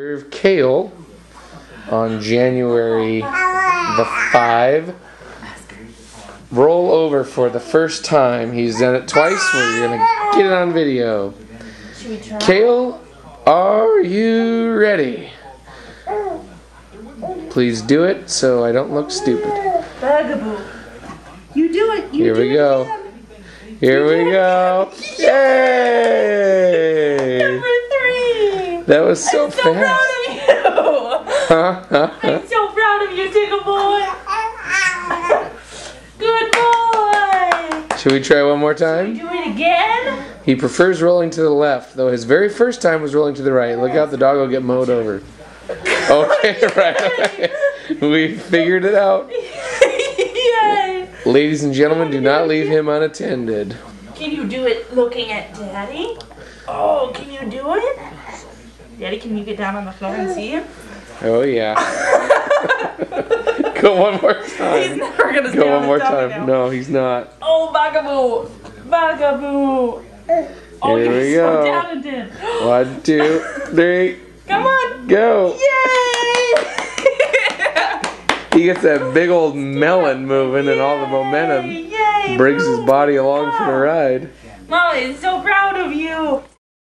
Serve Cael on January the 5. Roll over for the first time. He's done it twice. We're going to get it on video. Cael, are you ready? Please do it so I don't look stupid. Bugaboo. You do it. You Here do we go. again. Here we go. Yay! That was so fast. I'm so proud of you. Huh? Huh? I'm so proud of you, Tickle Boy. Good boy. Should we try one more time? Do it again. He prefers rolling to the left, though his very first time was rolling to the right. Look out, the dog will get mowed over. Okay, right. we figured it out. Yay. Ladies and gentlemen, do not leave him unattended. Can you do it looking at Daddy? Oh, can you do it? Daddy, can you get down on the floor and see him? Oh, yeah. Go one more time. He's time. never gonna stay Go on one more time. now. No, he's not. Oh, Bagaboo. Bagaboo. Oh, Here you're we so go. talented! One, two, three, Come on! go. Yay! He gets that big old melon moving and all the momentum Yay! brings his body along for the ride. Molly is so proud of you.